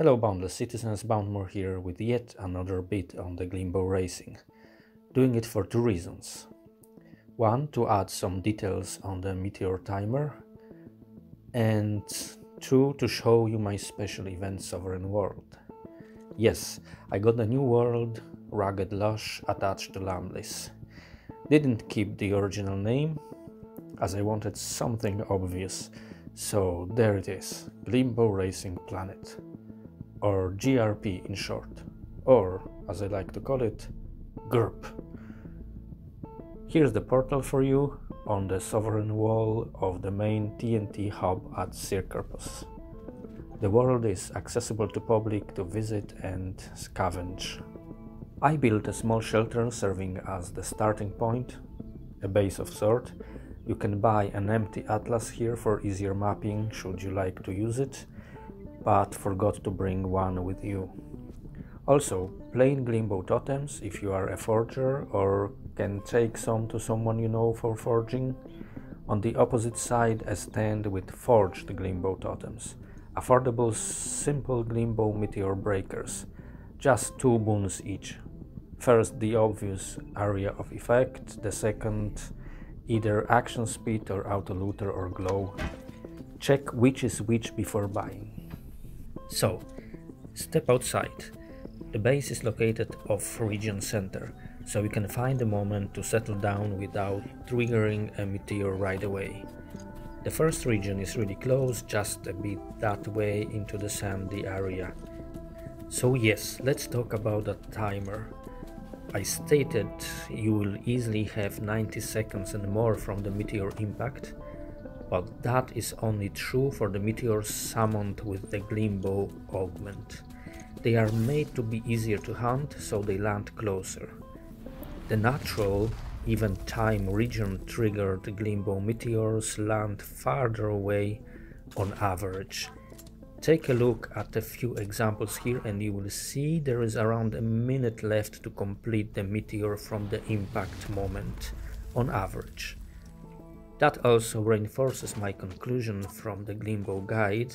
Hello Boundless citizens, Boundmore here with yet another bit on the Gleambow racing. Doing it for two reasons. One, to add some details on the Meteor timer, and two, to show you my special event Sovereign World. Yes, I got a new world, Rugged Lush, attached to Lamblis. Didn't keep the original name, as I wanted something obvious, so there it is, Gleambow Racing Planet or GRP in short, or as I like to call it, GRP. Here's the portal for you on the sovereign wall of the main TNT hub at Circarpous. The world is accessible to public to visit and scavenge. I built a small shelter serving as the starting point, a base of sort. You can buy an empty atlas here for easier mapping should you like to use it but forgot to bring one with you. Also, plain Gleambow totems if you are a forger or can take some to someone you know for forging. On the opposite side, a stand with forged Gleambow totems. Affordable, simple Gleambow meteor breakers. Just two boons each. First, the obvious area of effect, the second, either action speed or auto looter or glow. Check which is which before buying. So, step outside. The base is located off region center, so you can find a moment to settle down without triggering a meteor right away. The first region is really close, just a bit that way into the sandy area. So yes, let's talk about the timer. I stated you will easily have 90 seconds and more from the meteor impact, but that is only true for the meteors summoned with the Gleambow augment. They are made to be easier to hunt, so they land closer. The natural, even time region triggered Gleambow meteors land farther away on average. Take a look at a few examples here and you will see there is around a minute left to complete the meteor from the impact moment on average. That also reinforces my conclusion from the Gleambow guide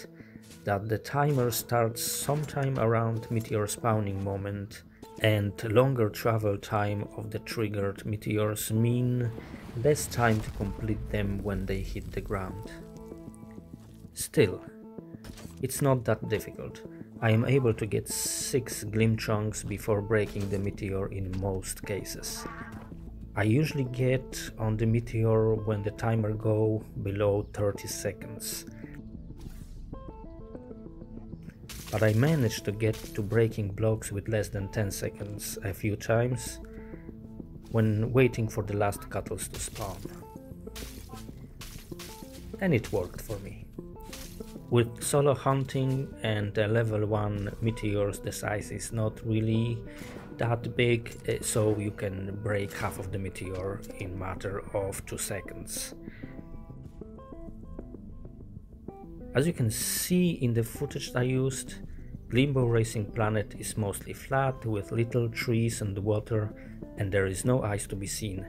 that the timer starts sometime around meteor spawning moment and longer travel time of the triggered meteors mean less time to complete them when they hit the ground. Still, it's not that difficult. I am able to get 6 glim chunks before breaking the meteor in most cases. I usually get on the meteor when the timer go below 30 seconds. But I managed to get to breaking blocks with less than 10 seconds a few times when waiting for the last cuttles to spawn. And it worked for me. With solo hunting and level 1 meteors the size is not really that big eh, so you can break half of the meteor in matter of 2 seconds. As you can see in the footage that I used, Gleambow Racing Planet is mostly flat with little trees and water and there is no ice to be seen.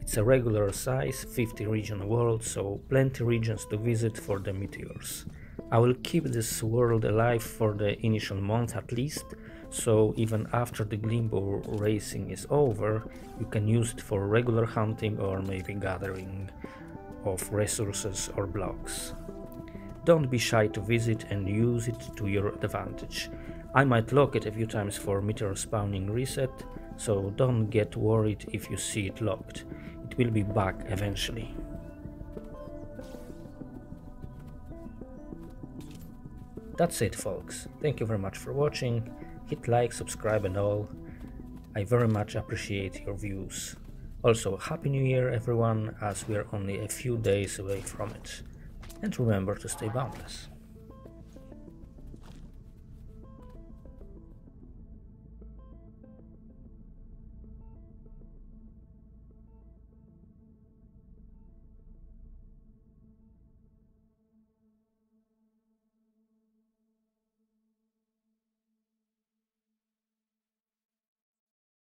It's a regular size 50 region world so plenty regions to visit for the meteors. I will keep this world alive for the initial month at least so even after the Gleambow racing is over, you can use it for regular hunting or maybe gathering of resources or blocks. Don't be shy to visit and use it to your advantage. I might lock it a few times for meteor spawning reset, so don't get worried if you see it locked. It will be back eventually. That's it folks, thank you very much for watching hit like, subscribe and all. I very much appreciate your views. Also, Happy New Year everyone, as we are only a few days away from it. And remember to stay boundless.